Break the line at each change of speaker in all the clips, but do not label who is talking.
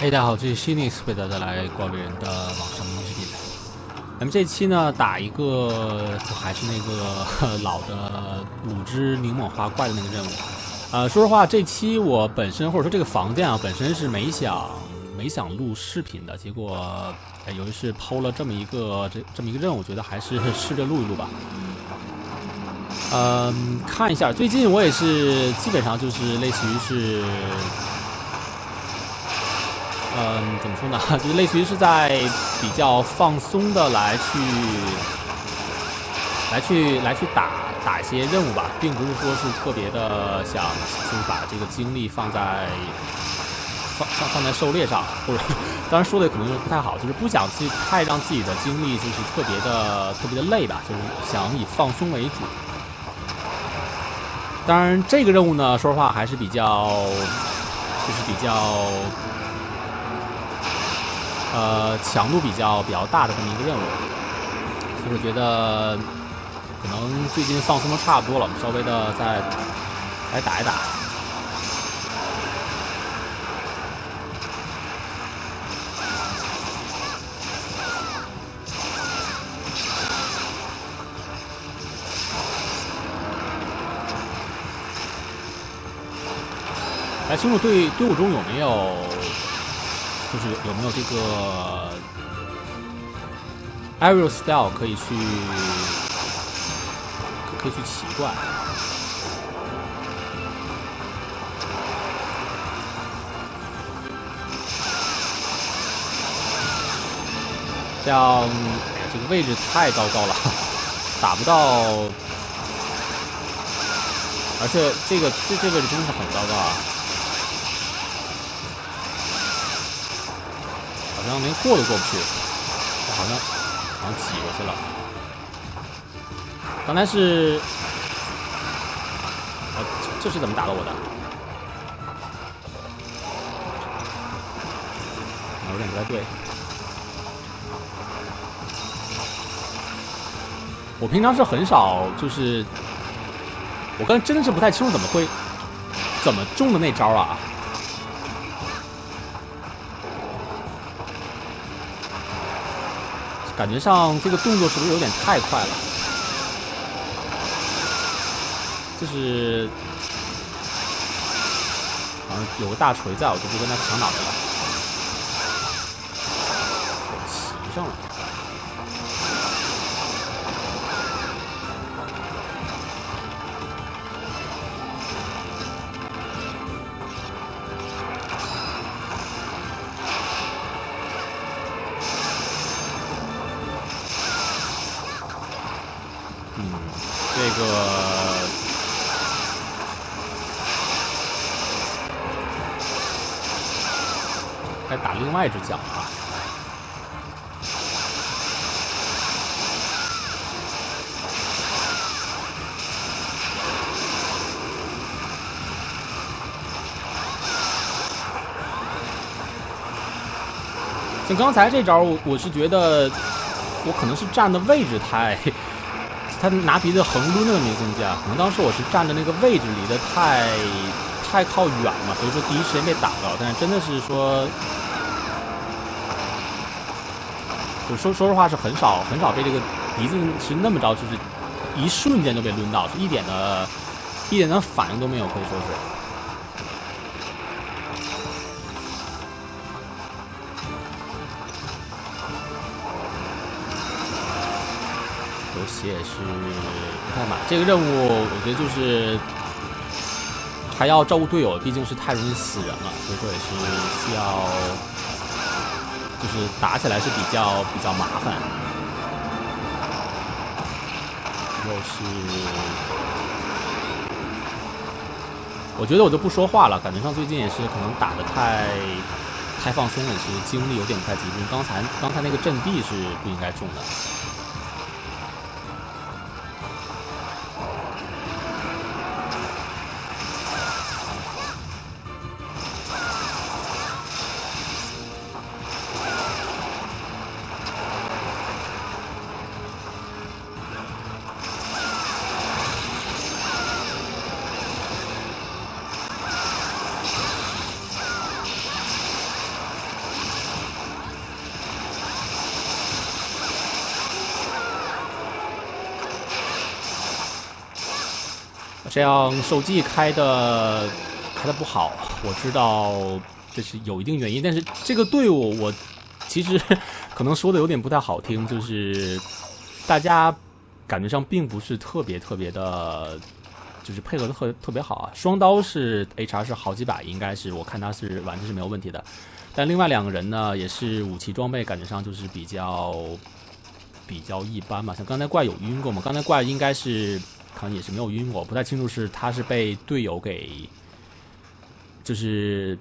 嘿，大家好，这是 Shinix 为大家带来《怪物猎人》的网上音视频。咱们这期呢，打一个就还是那个老的五只柠檬花怪的那个任务。呃，说实话，这期我本身或者说这个房间啊，本身是没想没想录视频的，结果哎由于是抛了这么一个这这么一个任务，觉得还是试着录一录吧。嗯，看一下，最近我也是基本上就是类似于是。嗯，怎么说呢？哈 就是类似于是在比较放松的来去，来去来去打打一些任务吧，并不是说是特别的想就是把这个精力放在放放放在狩猎上，或者 当然说的可能不太好，就是不想去太让自己的精力就是特别的特别的累吧，就是想以放松为主。当然，这个任务呢，说实话还是比较就是比较。呃，强度比较比较大的这么一个任务，所以我觉得可能最近放松的差不多了，我们稍微的再来打一打。来，清楚队队伍中有没有？就是有没有这个 aerial style 可以去可以去奇怪，这样这个位置太糟糕了，打不到，而且这个这这位置真的是很糟糕啊。像连过都过不去，好像好像挤过去了。刚才是，呃，这是怎么打到我的？有点不太对。我平常是很少，就是我刚真的是不太清楚怎么会怎么中的那招啊。感觉上这个动作是不是有点太快了？就是好像有个大锤在，我就不跟他抢脑袋了，骑上了。该打另外一只脚啊！像刚才这招，我我是觉得我可能是站的位置太。他拿鼻子横抡那个攻击啊，可能当时我是站的那个位置离得太太靠远了，所以说第一时间被打到。但是真的是说，就说说实话是很少很少被这个鼻子是那么着，就是一瞬间就被抡到，是一点的一点的反应都没有，可以说是。也是不太满。这个任务我觉得就是还要照顾队友，毕竟是太容易死人了，所以说也是需要，就是打起来是比较比较麻烦。又是，我觉得我就不说话了，感觉上最近也是可能打的太太放松了，也是精力有点不太集中。刚才刚才那个阵地是不应该中的。这样手机开的开的不好，我知道这是有一定原因，但是这个队伍我其实可能说的有点不太好听，就是大家感觉上并不是特别特别的，就是配合的特特别好啊。双刀是 HR 是好几百，应该是我看他是完全是没有问题的，但另外两个人呢，也是武器装备感觉上就是比较比较一般嘛。像刚才怪有晕过吗？刚才怪应该是。可能也是没有晕过，不太清楚是他是被队友给，就是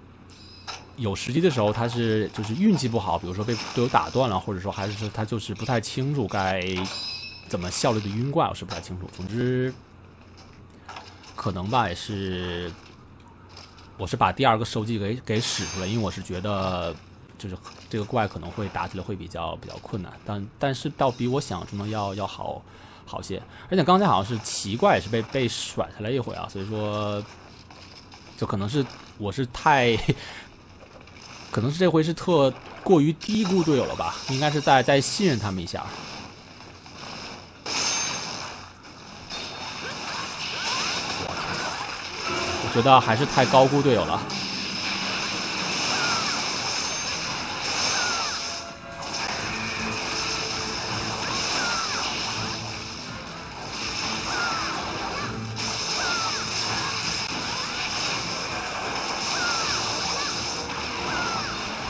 有时机的时候他是就是运气不好，比如说被队友打断了，或者说还是说他就是不太清楚该怎么效率的晕怪，我是不太清楚。总之，可能吧，也是我是把第二个收技给给使出来，因为我是觉得就是这个怪可能会打起来会比较比较困难，但但是倒比我想象中的要要好。好些，而且刚才好像是奇怪是被被甩下来一回啊，所以说，就可能是我是太，可能是这回是特过于低估队友了吧，应该是再再信任他们一下。我觉得还是太高估队友了。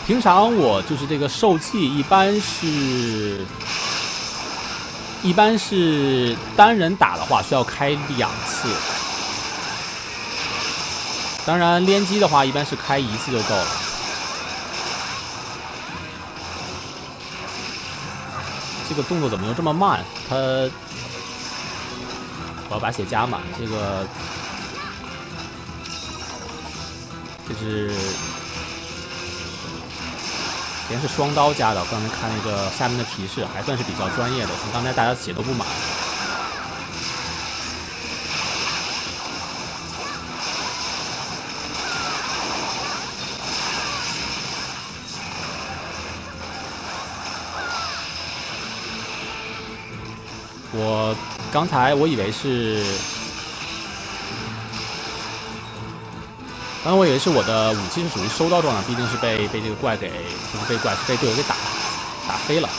平常我就是这个受气，一般是，一般是单人打的话需要开两次，当然连击的话一般是开一次就够了。这个动作怎么又这么慢？他，我要把血加满。这个，就是。全是双刀加的，刚才看那个下面的提示，还算是比较专业的。从刚才大家写都不满，我刚才我以为是。刚刚我以为是我的武器是属于收刀状态，毕竟是被被这个怪给不是被怪，是被队友给打打飞了。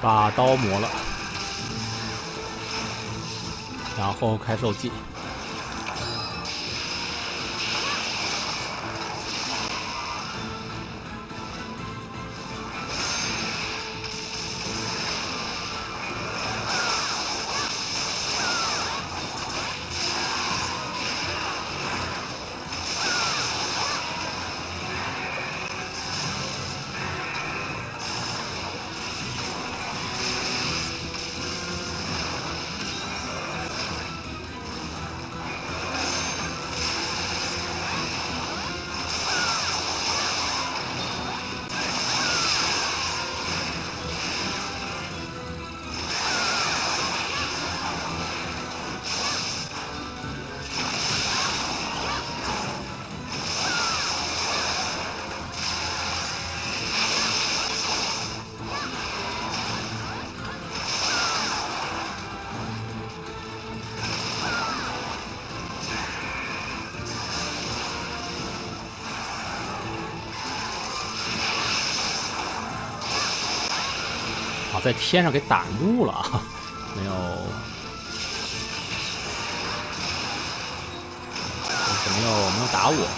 把刀磨了，然后开受技。在天上给打怒了没有没有没有打我。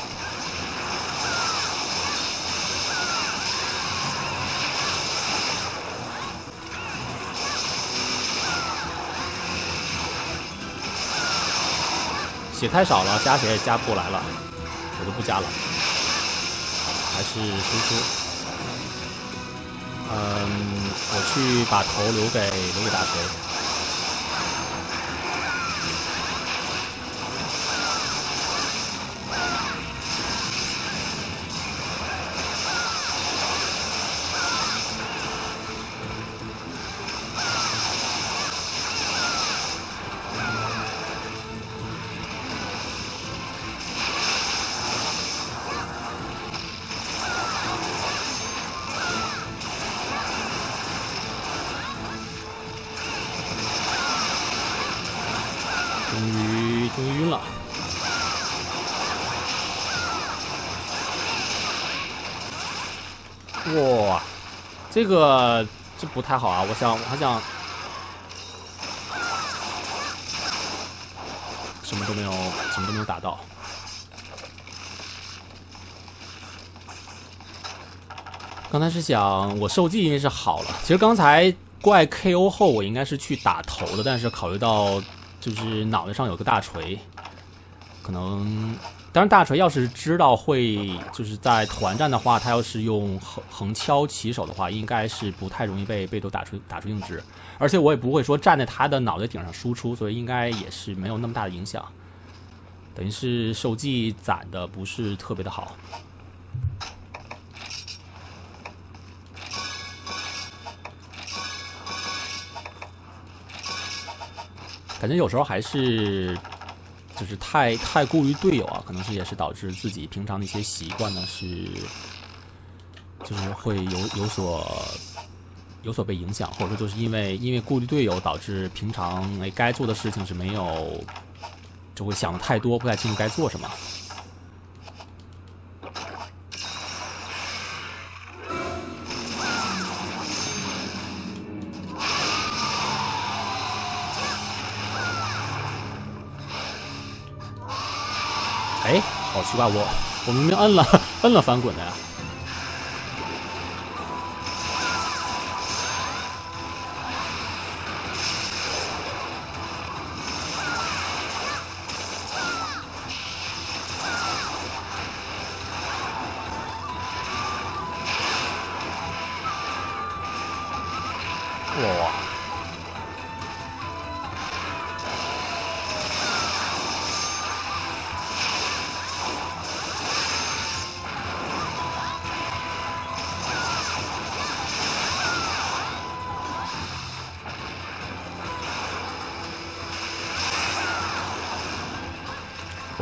血太少了加血也加不过来了我就不加了。还是输出。嗯，我去把头留给留给大锤。这个这不太好啊！我想，我还想，什么都没有，什么都没有打到。刚才是想，我受技应该是好了。其实刚才怪 KO 后，我应该是去打头的，但是考虑到就是脑袋上有个大锤，可能。当然，大锤要是知道会就是在团战的话，他要是用横横敲起手的话，应该是不太容易被被都打出打出硬直。而且我也不会说站在他的脑袋顶上输出，所以应该也是没有那么大的影响。等于是受技攒的不是特别的好，感觉有时候还是。就是太太顾于队友啊，可能是也是导致自己平常的一些习惯呢，是就是会有有所有所被影响，或者说就是因为因为顾虑队友，导致平常哎该做的事情是没有，就会想的太多，不太清楚该做什么。奇怪，我我明明摁了摁了翻滚的呀。哇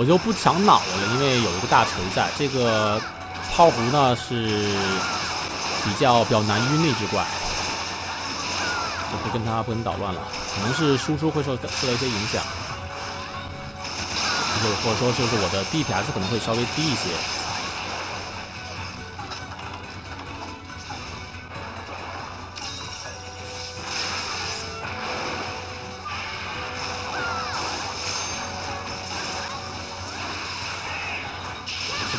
我就不抢脑袋了，因为有一个大锤在。这个炮狐呢是比较比较难晕那只怪，就不跟他不跟捣乱了。可能是输出会受受到一些影响，或者或者说就是我的 DPS 可能会稍微低一些。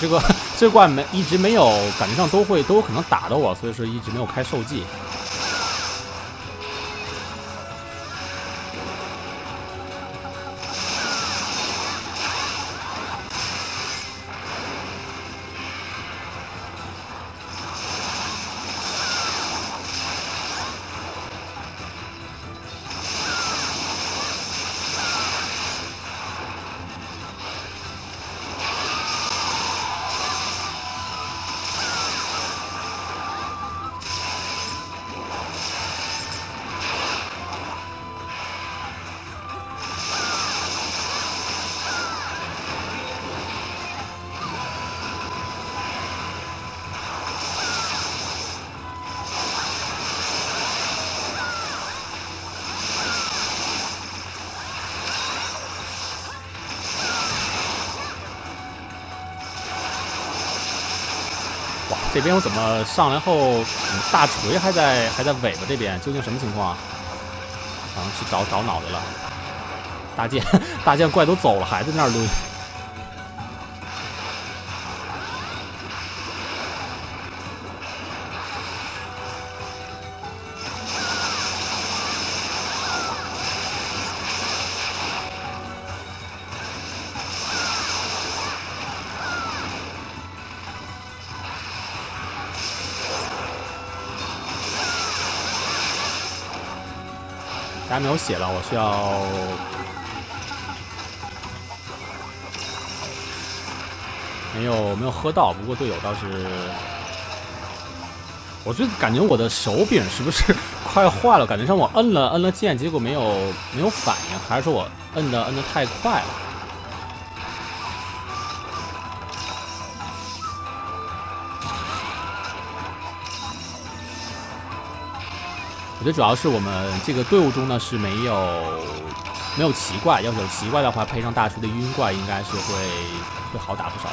这个 这怪没一直没有感觉上都会都有可能打到我，所以说一直没有开受技。这边我怎么上来后，大锤还在还在尾巴这边？究竟什么情况？好像是找找脑袋了。大剑 大剑怪都走了，还在那儿抡。没有血了，我需要没有没有喝到，不过队友倒是，我就感觉我的手柄是不是快坏了？感觉上我摁了摁了键，结果没有没有反应，还是说我摁的摁的太快了？我觉得主要是我们这个队伍中呢是没有没有奇怪，要是有奇怪的话，配上大锤的晕怪，应该是会会好打不少。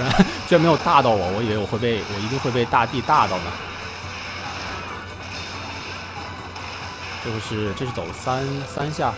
然 居然没有大到我，我以为我会被我一定会被大地大到呢。这个是这是走三三下。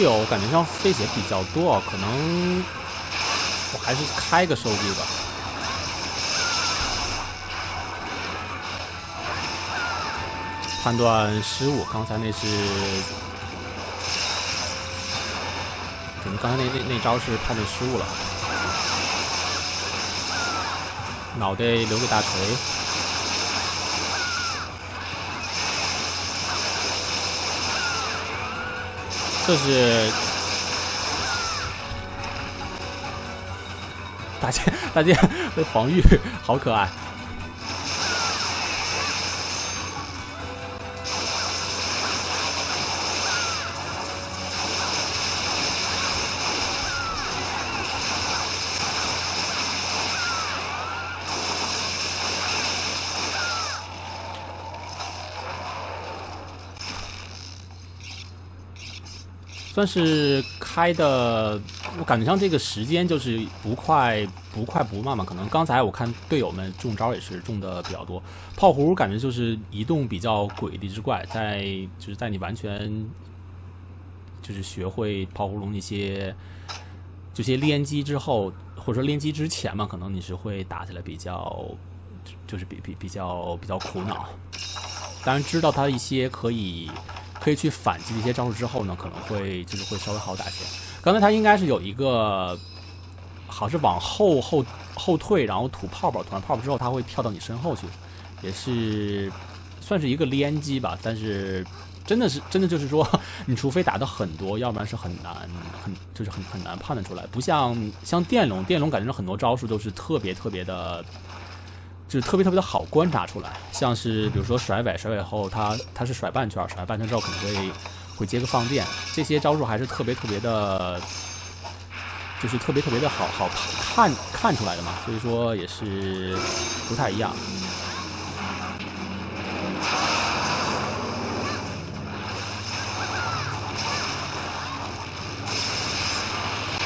队友感觉上飞血比较多啊，可能我还是开个收据吧。判断失误，刚才那是，可能刚才那那那招是判断失误了。脑袋留给大锤。这是大姐，大剑的防御好可爱。算是开的，我感觉像这个时间就是不快不快不慢嘛。可能刚才我看队友们中招也是中的比较多。炮葫感觉就是移动比较诡异之怪，在就是在你完全就是学会炮葫芦那些这些连击之后，或者说连击之前嘛，可能你是会打起来比较就是比比比较比较苦恼。当然知道他一些可以。可以去反击一些招数之后呢，可能会就是会稍微好打些。刚才他应该是有一个，好像是往后后后退，然后吐泡泡，吐完泡泡之后他会跳到你身后去，也是算是一个连击吧。但是真的是真的就是说，你除非打的很多，要不然是很难很就是很很难判断出来。不像像电龙，电龙感觉很多招数都是特别特别的。就是特别特别的好观察出来，像是比如说甩尾，甩尾后他他是甩半圈，甩半圈之后可能会会接个放电，这些招数还是特别特别的，就是特别特别的好好看看出来的嘛，所以说也是不太一样。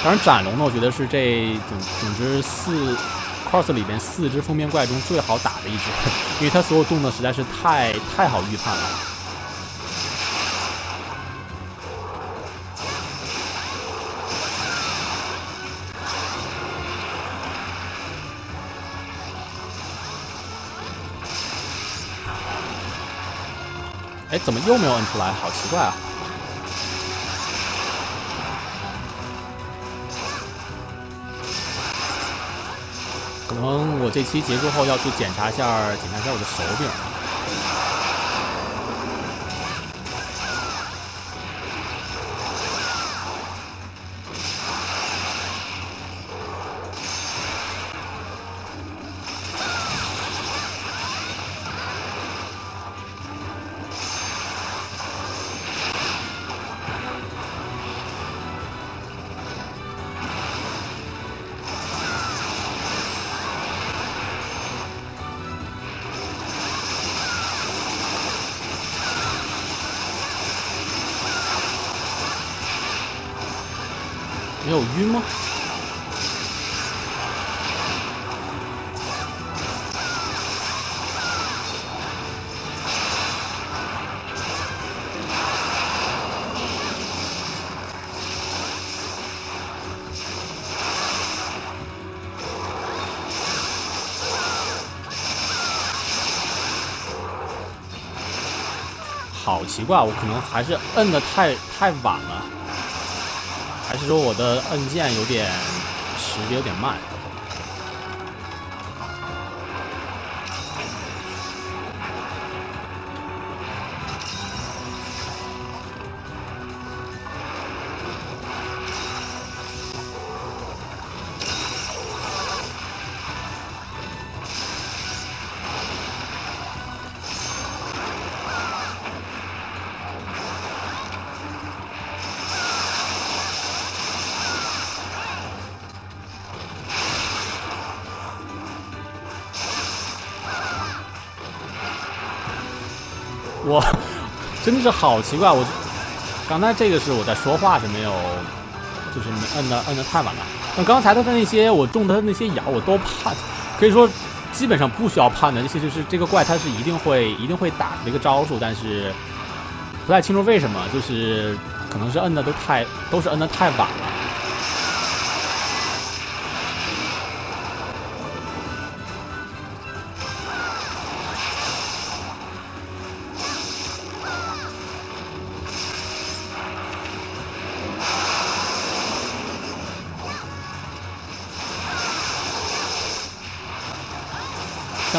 当然斩龙呢，我觉得是这总总之四。Cos 里边四只封面怪中最好打的一只，因为它所有动作实在是太太好预判了。哎，怎么又没有摁出来？好奇怪啊！可能我这期结束后要去检查一下，检查一下我的手柄啊。好奇怪，我可能还是摁的太太晚了。还是说我的按键有点识别有点慢。是好奇怪，我刚才这个是我在说话是没有，就是摁的摁的太晚了。那刚才他的那些我中的那些咬我都判，可以说基本上不需要判的。那些就是这个怪他是一定会一定会打的一个招数，但是不太清楚为什么，就是可能是摁的都太都是摁的太晚了。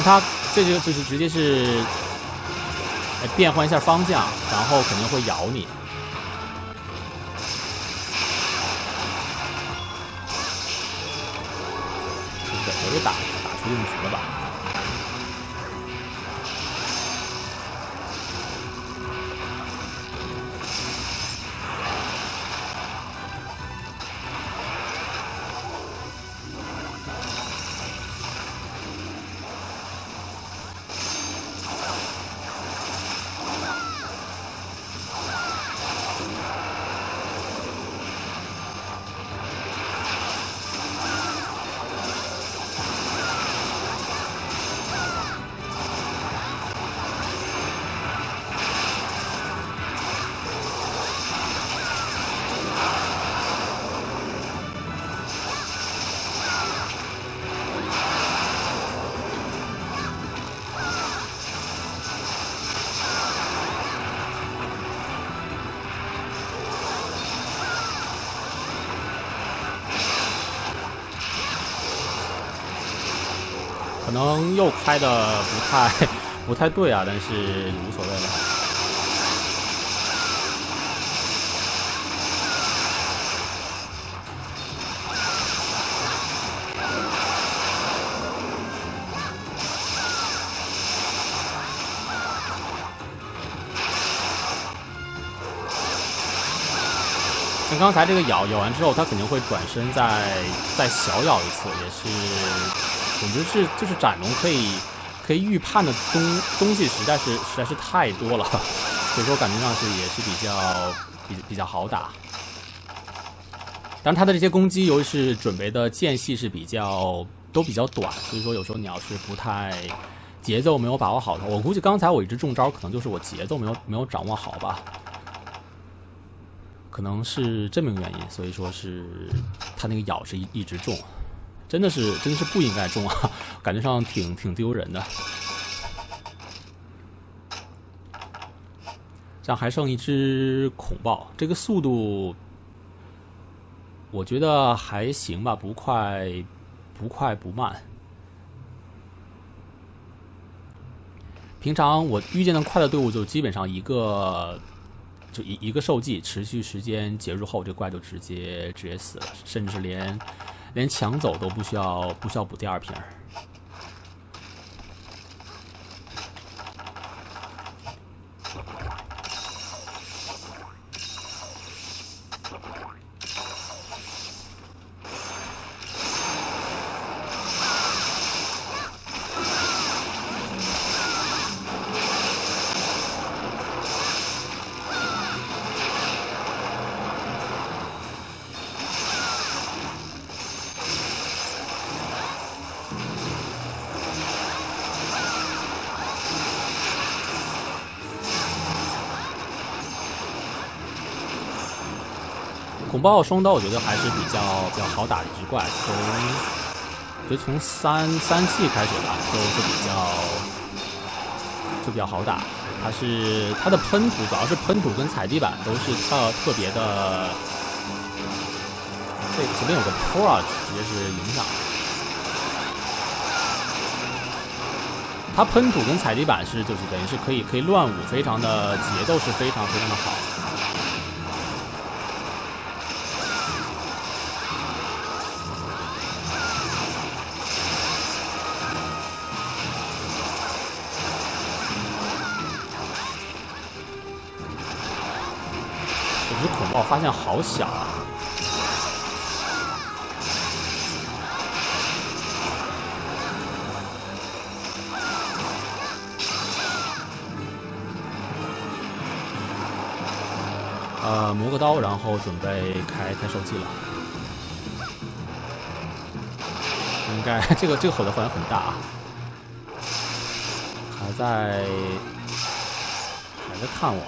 他这就就是直接是变换一下方向，然后肯定会咬你。忍着打，打出用处了吧？可能又开的不太不太对啊，但是无所谓了。像刚才这个咬咬完之后，它肯定会转身再再小咬一次，也是。总之是就是斩龙可以可以预判的东东西实在是实在是太多了，所以说感觉上是也是比较比比较好打。但是他的这些攻击由于是准备的间隙是比较都比较短，所以说有时候你要是不太节奏没有把握好的话，我估计刚才我一直中招可能就是我节奏没有没有掌握好吧，可能是这么个原因，所以说是他那个咬是一一直中。真的是真的是不应该中啊感觉上挺挺丢人的。像还剩一只恐豹这个速度我觉得还行吧不快不快不慢。平常我遇见的快的队伍就基本上一个就一一个受技持续时间结束后这怪就直接直接死了甚至连连抢走都不需要不需要补第二瓶。恐爆双刀，我觉得还是比较比较好打的一只怪。从，就从三三季开始吧，就就比较就比较好打。它是它的喷涂，主要是喷涂跟踩地板都是特特别的。这这边有个坡啊，直接是影响。它喷吐跟踩地板是就是等于是可以可以乱舞，非常的节奏是非常非常的好。发现好小啊！呃，磨个刀，然后准备开开手机了。应该这个这个火的好像很大啊，还在还在看我，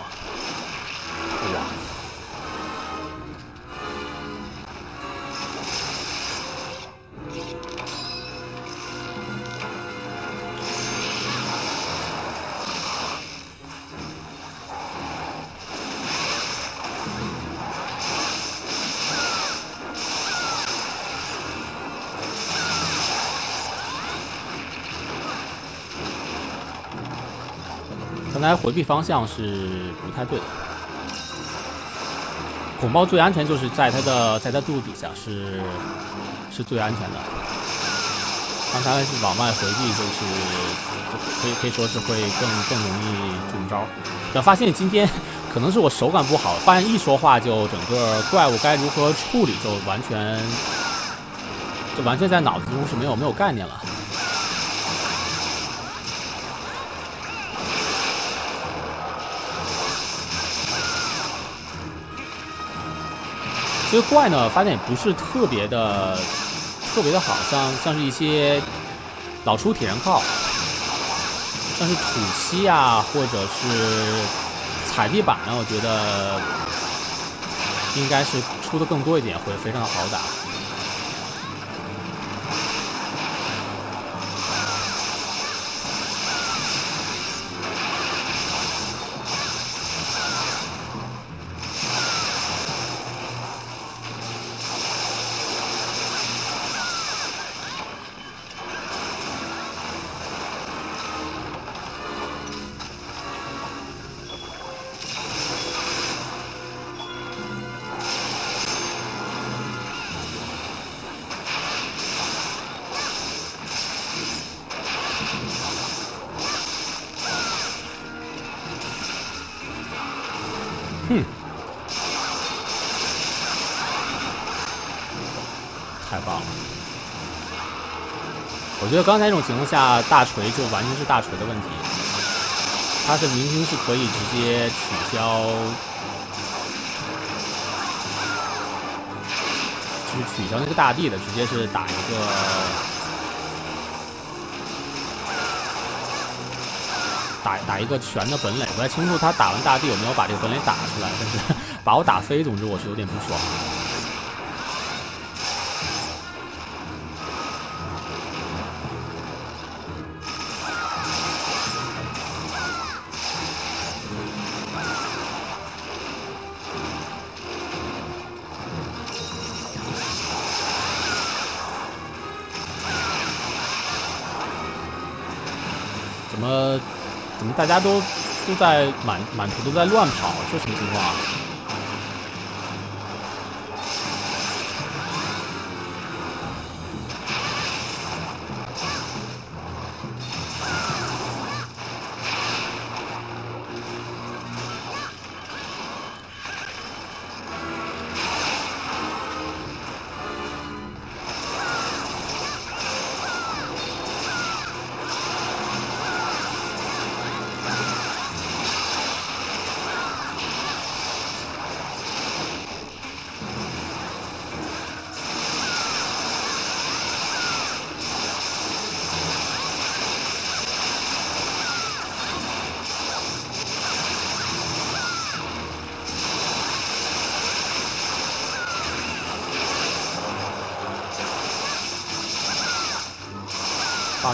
刚才回避方向是不太对的。恐爆最安全就是在它的在它肚子底下是是最安全的。刚才往外回避就是可以可以说是会更更容易中招。但发现今天可能是我手感不好，发现一说话就整个怪物该如何处理就完全就完全在脑子中是没有没有概念了。这个怪呢，发现也不是特别的、特别的好，像像是一些老出铁人靠，像是土漆啊，或者是踩地板呢，我觉得应该是出的更多一点，会非常的好打。我觉得刚才这种情况下，大锤就完全是大锤的问题。他是明星是可以直接取消，就是取消那个大地的，直接是打一个。打打一个全的本垒，不太清楚他打完大地有没有把这个本垒打出来，但是 把我打飞，总之我是有点不爽。大家都都在满满图都在乱跑？这什么情况啊？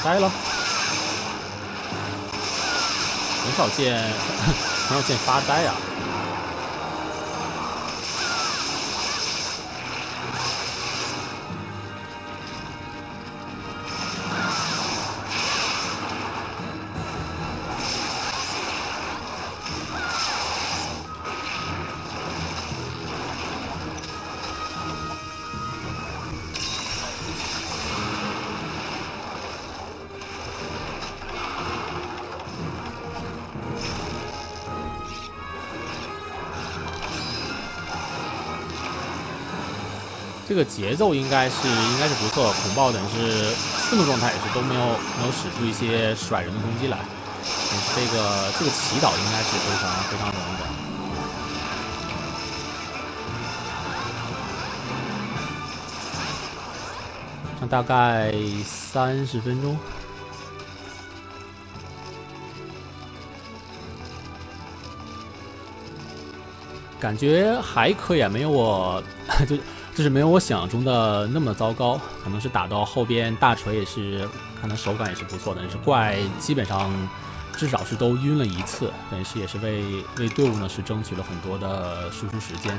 呆了，很少见，很少见发呆啊。节奏应该是应该是不错，恐暴等是愤怒状态也是都没有没有使出一些甩人的攻击来，但是这个这个祈祷应该是非常非常容易的。像大概三十分钟。感觉还可以啊，没有我 就就是没有我想象中的那么糟糕。可能是打到后边大锤也是，看他手感也是不错的。但是怪基本上至少是都晕了一次，等于是也是为为队伍呢是争取了很多的输出时间。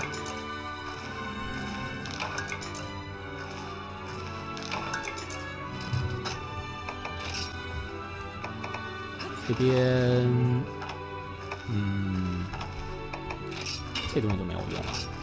这边，嗯。这东西就没有用了。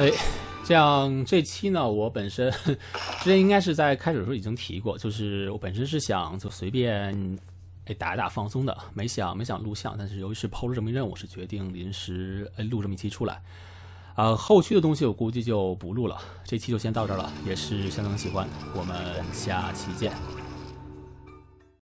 哎，这样这期呢，我本身 之前应该是在开始的时候已经提过，就是我本身是想就随便哎打一打放松的，没想没想录像，但是由于是抛出这么一任务，是决定临时哎录这么一期出来。呃，后续的东西我估计就不录了，这期就先到这儿了，也是相当喜欢，我们下期见。